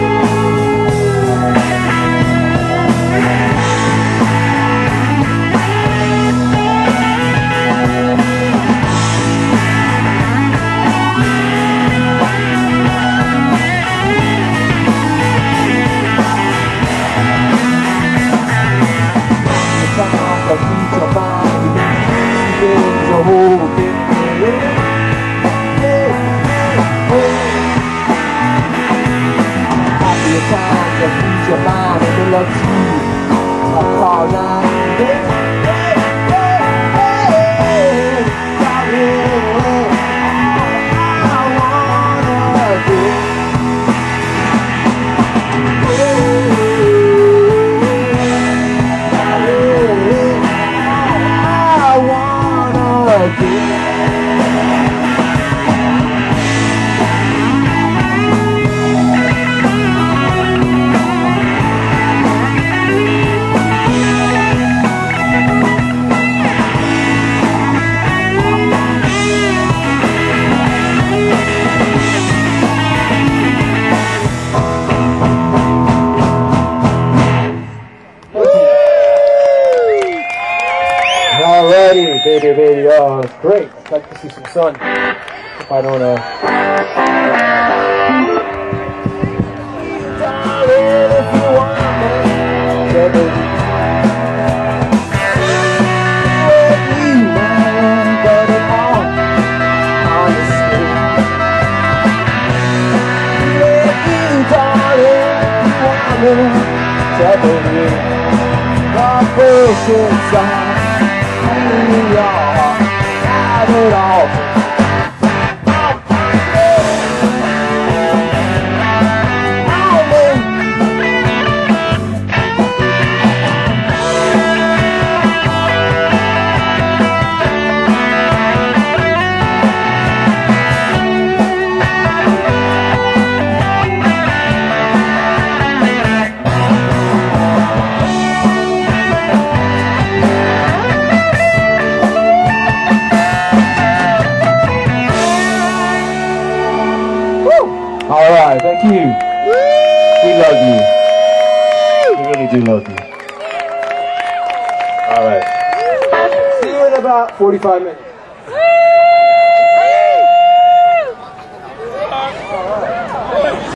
Yeah. 好的 baby, baby. Oh, it's great. I'd like to see some sun. If I don't, uh... Vibrations are we All right, thank you. We love you. We really do love you. All right. See you in about 45 minutes.